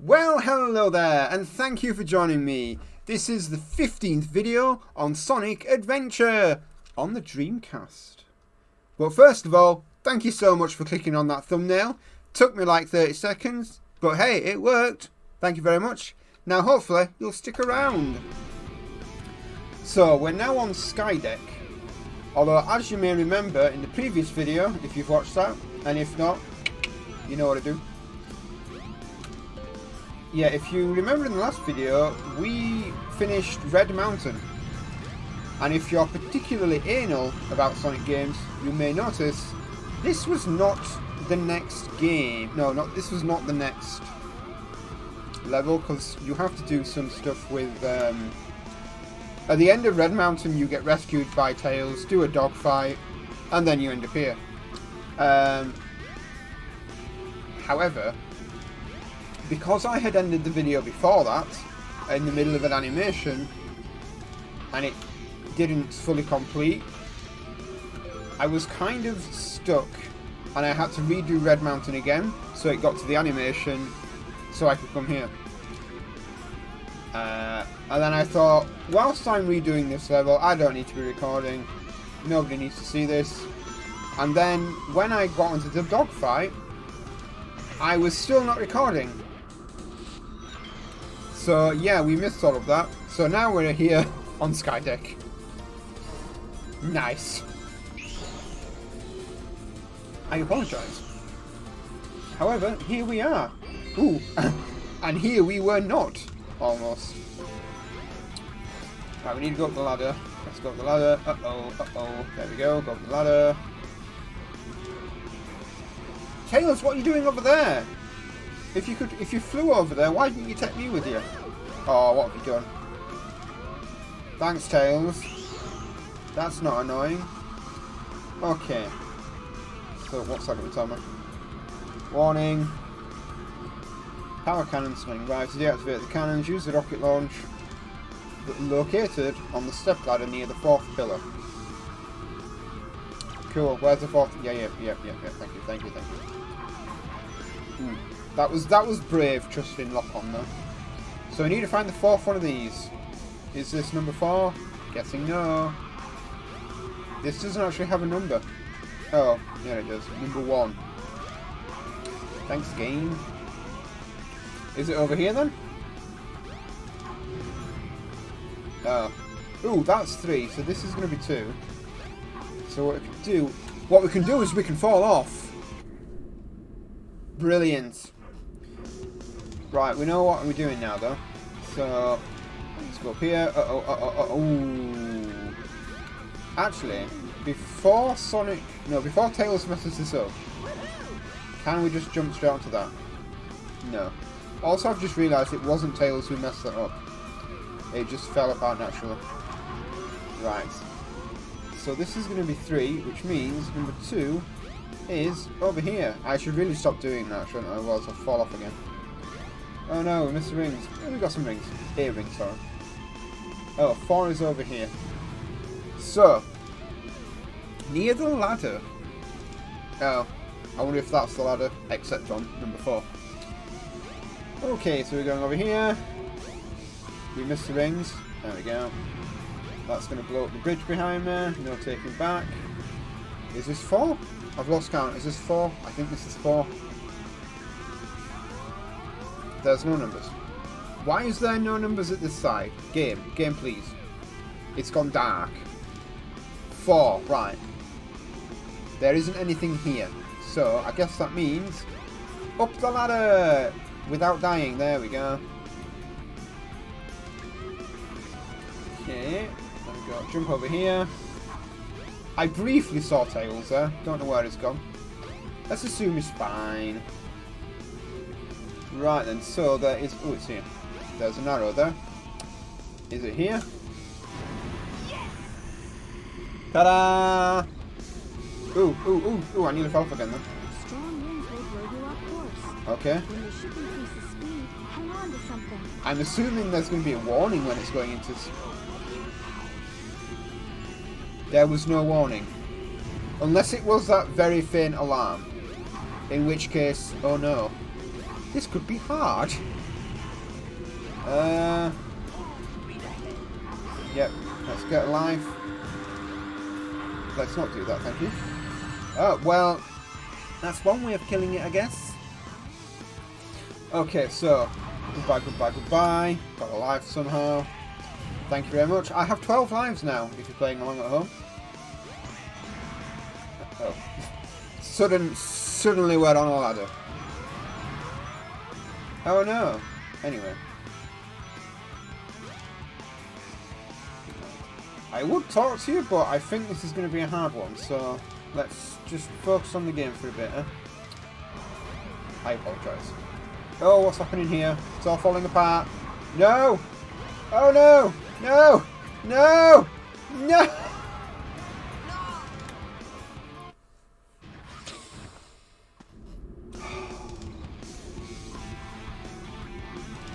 Well, hello there, and thank you for joining me. This is the 15th video on Sonic Adventure on the Dreamcast. But first of all, thank you so much for clicking on that thumbnail. Took me like 30 seconds, but hey, it worked. Thank you very much. Now hopefully you'll stick around. So we're now on Skydeck. Although as you may remember in the previous video, if you've watched that, and if not, you know what to do. Yeah, if you remember in the last video, we finished Red Mountain. And if you're particularly anal about Sonic games, you may notice this was not the next game. No, not this was not the next level, because you have to do some stuff with... Um, at the end of Red Mountain, you get rescued by Tails, do a dogfight, and then you end up here. Um, however, because I had ended the video before that, in the middle of an animation, and it didn't fully complete, I was kind of stuck, and I had to redo Red Mountain again, so it got to the animation, so I could come here. Uh, and then I thought, whilst I'm redoing this level, I don't need to be recording, nobody needs to see this. And then, when I got into the dogfight, I was still not recording. So yeah, we missed all of that. So now we're here on Skydeck. Nice. I apologise. However, here we are. Ooh, and here we were not, almost. Right, we need to go up the ladder. Let's go up the ladder. Uh-oh, uh-oh. There we go, go up the ladder. Tails, what are you doing over there? If you could, if you flew over there, why didn't you take me with you? Oh, what have you done? Thanks, Tails. That's not annoying. Okay. So, what's that going to tell me? Warning. Power cannon swing. Right, to deactivate the cannons, use the rocket launch located on the step ladder near the fourth pillar. Cool. Where's the fourth? Yeah, yeah, yeah, yeah, yeah. Thank you, thank you, thank you. Ooh. That was that was brave, trusting lock on though. So we need to find the fourth one of these. Is this number four? Guessing no. This doesn't actually have a number. Oh, yeah it does. Number one. Thanks, game. Is it over here then? Oh. Ooh, that's three, so this is going to be two. So what we can do... What we can do is we can fall off. Brilliant. Right, we know what we're doing now, though. So, let's go up here. Uh oh, uh oh, uh oh. Actually, before Sonic, no, before Tails messes this up, can we just jump straight onto that? No. Also, I've just realised it wasn't Tails who messed that up. It just fell apart naturally. Right. So this is going to be three, which means number two is over here. I should really stop doing that, shouldn't I? Otherwise I'll fall off again. Oh no, we missed the rings. We got some rings. Earrings, sorry. Oh, four is over here. So, near the ladder. Oh, I wonder if that's the ladder, except on number four. Okay, so we're going over here. We missed the rings. There we go. That's going to blow up the bridge behind me. No taking back. Is this four? I've lost count. Is this four? I think this is four. There's no numbers. Why is there no numbers at this side? Game. Game, please. It's gone dark. Four. Right. There isn't anything here. So, I guess that means... Up the ladder! Without dying. There we go. Okay. We go. Jump over here. I briefly saw Tails there. Don't know where it's gone. Let's assume it's fine. Right then, so there is... Oh, it's here. There's an arrow there. Is it here? Ta-da! Ooh, ooh, ooh, ooh, I need a again then. Okay. I'm assuming there's going to be a warning when it's going into... There was no warning. Unless it was that very faint alarm. In which case, oh no. This could be hard. Uh, yep, let's get alive. Let's not do that, thank you. Oh, well, that's one way of killing it, I guess. Okay, so, goodbye, goodbye, goodbye. Got alive somehow. Thank you very much. I have 12 lives now, if you're playing along at home. Oh. Sudden, suddenly we're on a ladder. Oh no. Anyway. I would talk to you, but I think this is going to be a hard one, so let's just focus on the game for a bit, eh? I apologise. Oh, what's happening here? It's all falling apart. No! Oh no! No! No! No!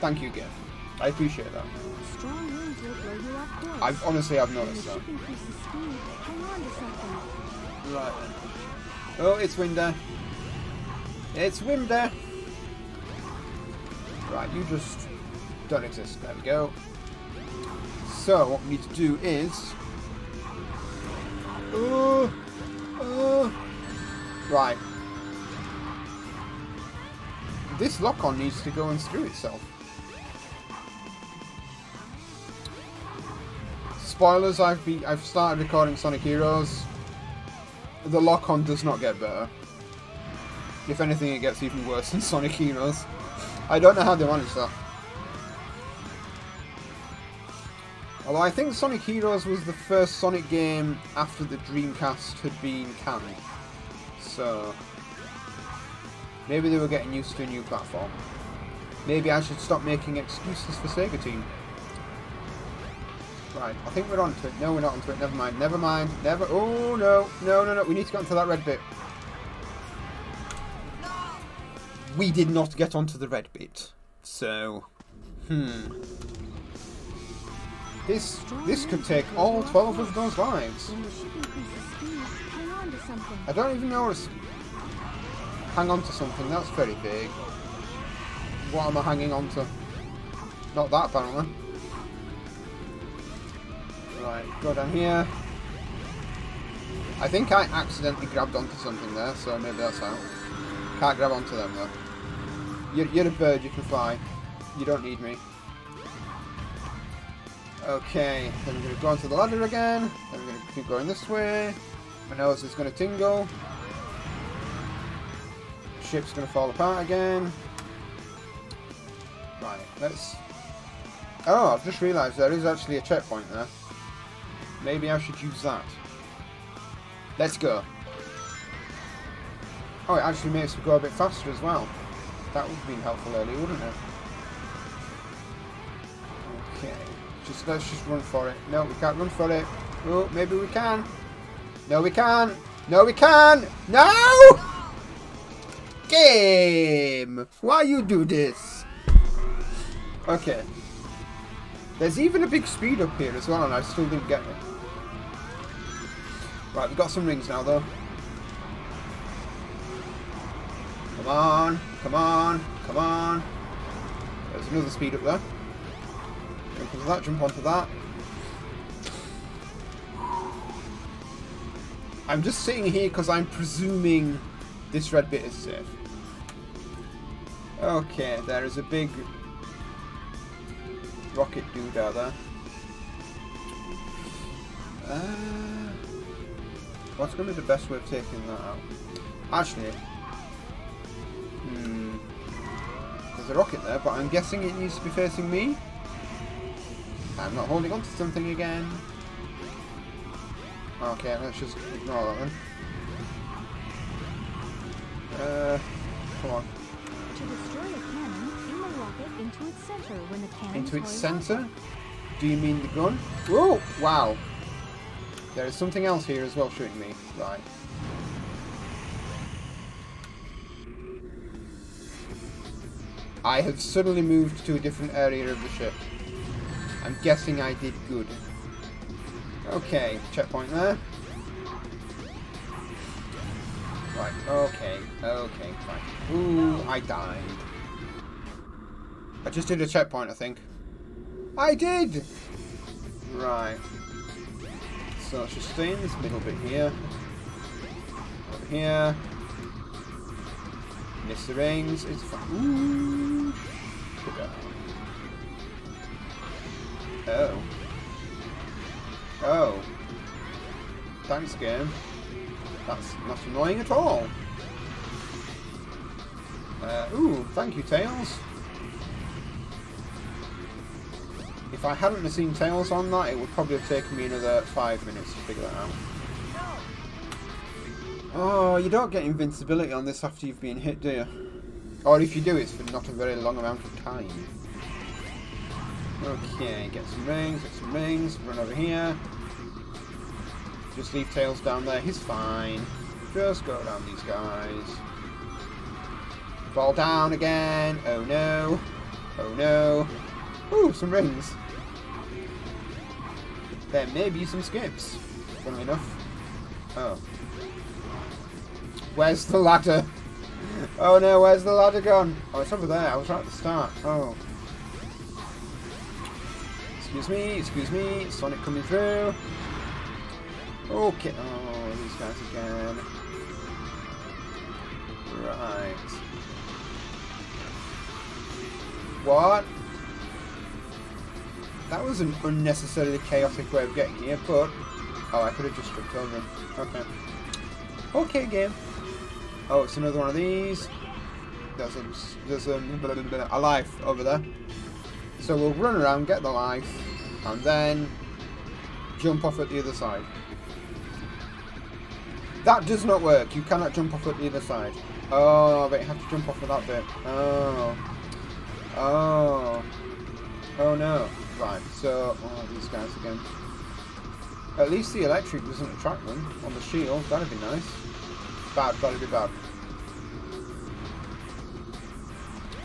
Thank you again. I appreciate that. I've honestly I've noticed that. Right. Oh, it's Winder. It's Winder. Right, you just don't exist. There we go. So, what we need to do is... Uh, uh, right. This lock-on needs to go and screw itself. Spoilers, I've, be, I've started recording Sonic Heroes the lock-on does not get better. If anything, it gets even worse than Sonic Heroes. I don't know how they managed that. Although I think Sonic Heroes was the first Sonic game after the Dreamcast had been canned. So... Maybe they were getting used to a new platform. Maybe I should stop making excuses for Sega Team. Right, I think we're onto it. No, we're not onto it. Never mind. Never mind. Never. Oh, no. No, no, no. We need to get onto that red bit. We did not get onto the red bit. So, hmm. This this could take all 12 of those lives. I don't even know. It's... Hang on to something. That's very big. What am I hanging on to? Not that, apparently. Right, go down here. I think I accidentally grabbed onto something there, so maybe that's how. Can't grab onto them though. You're, you're a bird, you can fly. You don't need me. Okay, then we're going to go onto the ladder again. Then we're going to keep going this way. My nose is going to tingle. Ship's going to fall apart again. Right, let's... Oh, I've just realised there is actually a checkpoint there. Maybe I should use that. Let's go. Oh, it actually makes me go a bit faster as well. That would have been helpful earlier, wouldn't it? Okay. Just let's just run for it. No, we can't run for it. Oh, maybe we can. No, we can't. No, we can. No! Game! Why you do this? Okay. There's even a big speed up here as well, and I still didn't get it. Right, we've got some rings now, though. Come on, come on, come on. There's another speed up there. Jump onto that, jump onto that. I'm just sitting here because I'm presuming this red bit is safe. Okay, there is a big rocket dude out there. Uh, what's going to be the best way of taking that out? Actually, hmm, there's a rocket there, but I'm guessing it needs to be facing me. I'm not holding on to something again. Okay, let's just ignore that then. Uh, come on. To destroy a cannon, aim a rocket into its center when the cannon Into its centre? Do you mean the gun? Whoa! Wow. There is something else here as well shooting me. Right. I have suddenly moved to a different area of the ship. I'm guessing I did good. Okay, checkpoint there. Right, okay, okay, fine. Ooh, I died. I just did a checkpoint, I think. I did! Right. So let's just stay in this middle bit here. Over here. Miss the rings. It's fine. Ooh. Sugar. Oh. Oh. Thanks, game. That's not annoying at all. Uh, ooh, thank you, Tails. If I hadn't have seen Tails on that, it would probably have taken me another five minutes to figure that out. Oh, you don't get invincibility on this after you've been hit, do you? Or if you do, it's for not a very long amount of time. Okay, get some rings, get some rings, run over here. Just leave Tails down there, he's fine. Just go around these guys. Fall down again, oh no. Oh no. Ooh, some rings. There may be some skips, funnily enough. Oh. Where's the ladder? Oh no, where's the ladder gone? Oh, it's over there. I was right at the start. Oh. Excuse me, excuse me. Sonic coming through. Okay. Oh, these guys again. Right. What? That was an unnecessarily chaotic way of getting here, but... Oh, I could have just tripped over him. Okay. Okay, game. Oh, it's another one of these. There's a, there's a, a life over there. So we'll run around, get the life, and then jump off at the other side. That does not work. You cannot jump off at the other side. Oh, but you have to jump off of that bit. Oh. Oh. Oh no. Right, so, oh, these guys again. At least the electric doesn't attract them on the shield. That'd be nice. Bad, that'd be bad.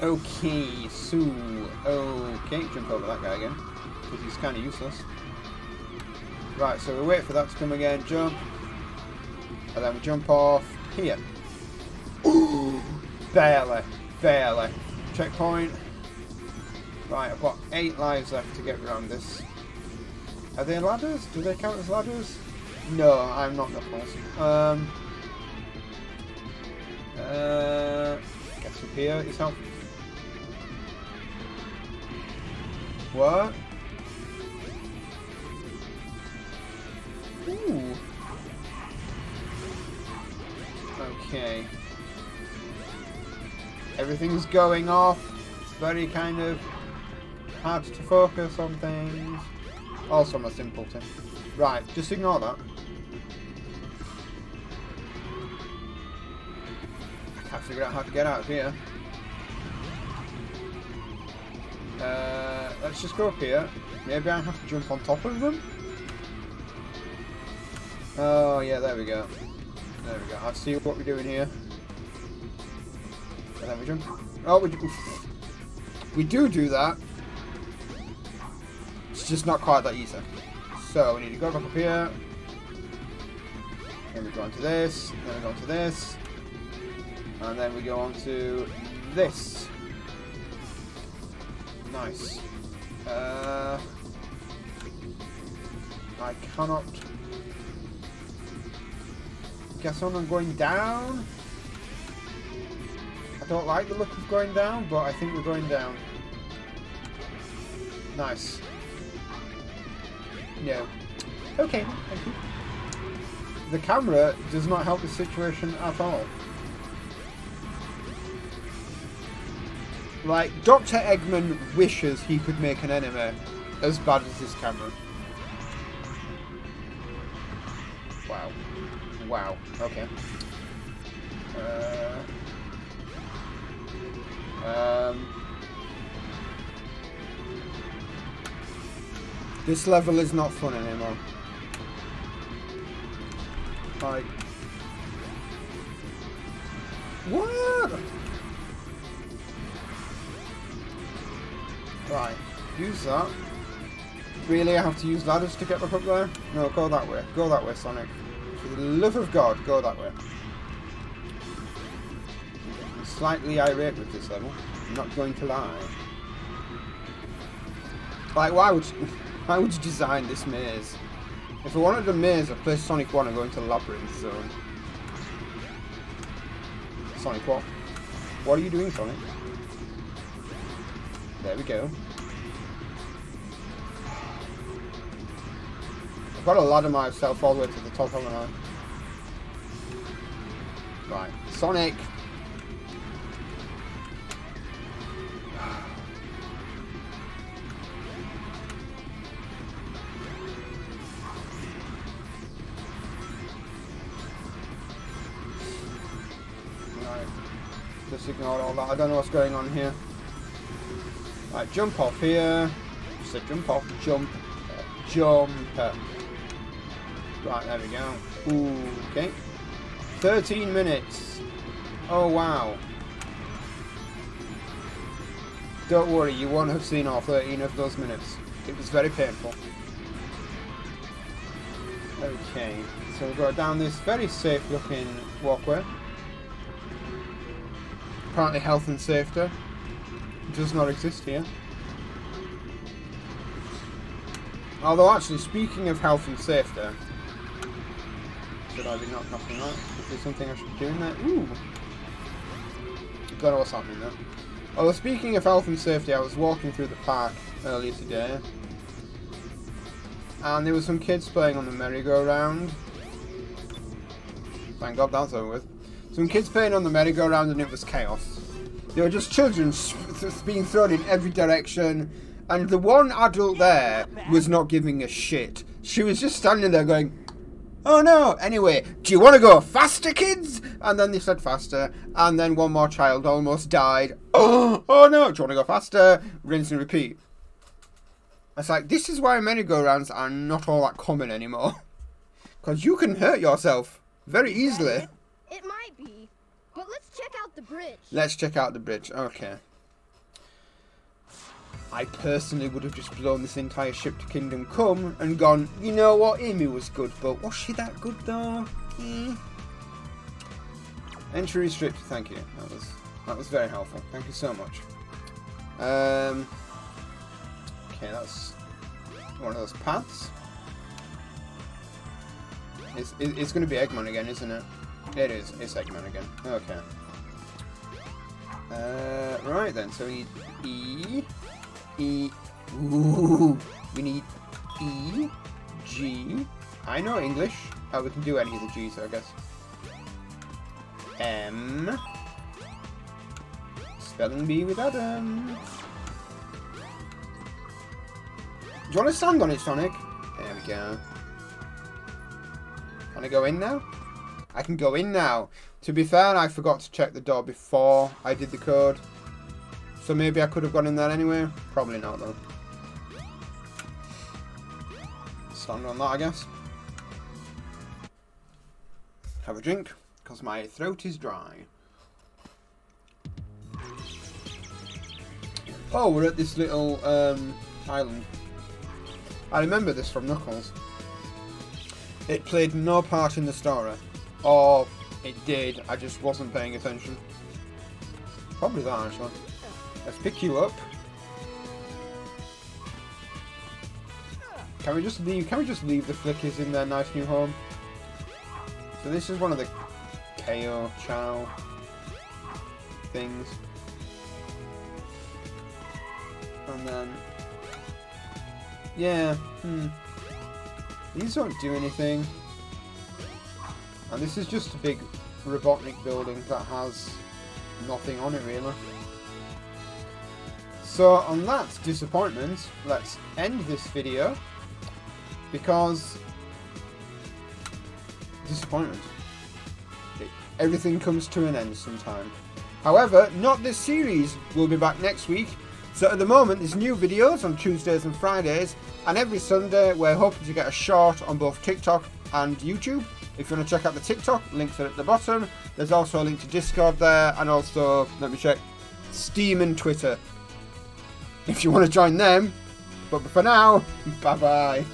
Okay, so, okay, jump over that guy again, because he's kind of useless. Right, so we wait for that to come again, jump, and then we jump off here. Ooh, barely, barely. Checkpoint. Right, I've got eight lives left to get around this. Are they ladders? Do they count as ladders? No, I'm not Knuckles. Um, uh, guess up here helpful. What? Ooh. Okay. Everything's going off. It's very kind of hard to focus on things. Also, I'm a simpleton. Right, just ignore that. I can't figure out how to get out of here. Uh, let's just go up here. Maybe I have to jump on top of them? Oh, yeah, there we go. There we go. I see what we're doing here. And then we jump. Oh, we do, we do do that. It's just not quite that easy. So, we need to go back up here. Then we go on to this. Then we go on to this. And then we go on to this. Nice. Uh, I cannot... Guess I'm going down? I don't like the look of going down, but I think we're going down. Nice. No. Okay, thank you. The camera does not help the situation at all. Like, Dr. Eggman wishes he could make an enemy as bad as this camera. Wow. Wow. Okay. Uh, um, this level is not fun anymore. Like... What? Right, use that. Really, I have to use ladders to get back up there? No, go that way. Go that way, Sonic. For the love of God, go that way. I'm slightly irate with this level. I'm not going to lie. Like, why would why would you design this maze? If I wanted a maze, I'd play Sonic 1 and go into the Labyrinth Zone. Sonic what? What are you doing, Sonic? There we go. I've got to ladder myself all the way to the top, haven't I? Right. Sonic! I don't know what's going on here. Right, jump off here. Said jump off, jump, jump. Right, there we go. Ooh, okay. 13 minutes. Oh, wow. Don't worry, you won't have seen all 13 of those minutes. It was very painful. Okay, so we go down this very safe looking walkway. Apparently health and safety does not exist here. Although actually, speaking of health and safety, should I be not knocking there something I should be doing there? Ooh! Don't know what's happening there. Although speaking of health and safety, I was walking through the park earlier today. And there were some kids playing on the merry-go-round. Thank God that's over with. Some kids playing on the merry-go-round and it was chaos. There were just children being thrown in every direction. And the one adult there was not giving a shit. She was just standing there going, Oh no! Anyway, do you want to go faster, kids? And then they said faster, and then one more child almost died. Oh, oh no! Do you want to go faster? Rinse and repeat. It's like, this is why merry-go-rounds are not all that common anymore. Because you can hurt yourself very easily. It, might be. But let's check out the bridge. Let's check out the bridge. Okay. I personally would have just blown this entire ship to Kingdom Come and gone, you know what, Amy was good, but was she that good though? Hmm. Entry restricted, thank you. That was that was very helpful. Thank you so much. Um Okay, that's one of those paths. It's, it's going to be Eggman again, isn't it? It is. It's Eggman again. Okay. Uh, right then, so we need E, E, ooh, we need E, G, I know English, oh, we can do any of the G's, I guess. M, spelling bee with Adam. Do you want to stand on it, Sonic? There we go. Can I go in now? I can go in now. To be fair, I forgot to check the door before I did the code. So maybe I could have gone in there anyway. Probably not, though. Stand on that, I guess. Have a drink, because my throat is dry. Oh, we're at this little um, island. I remember this from Knuckles. It played no part in the story. Or it did, I just wasn't paying attention. Probably that actually. Let's pick you up. Can we just leave can we just leave the flickers in their nice new home? So this is one of the KO Chow things. And then Yeah, hmm. These don't do anything. And this is just a big Robotnik building that has nothing on it really. So on that disappointment, let's end this video because disappointment. Everything comes to an end sometime. However, not this series. We'll be back next week. So at the moment, there's new videos on Tuesdays and Fridays, and every Sunday we're hoping to get a short on both TikTok and YouTube. If you want to check out the TikTok, links are at the bottom. There's also a link to Discord there, and also, let me check, Steam and Twitter. If you want to join them. But for now, bye bye.